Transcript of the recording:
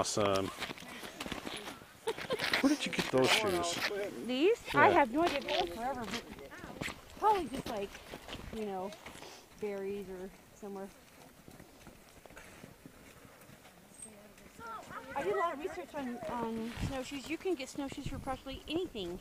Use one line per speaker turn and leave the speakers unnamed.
awesome. Where did you get those shoes?
These? I have no idea. Forever, but probably just like, you know, berries or somewhere. I did a lot of research on, on snowshoes. You can get snowshoes for practically anything.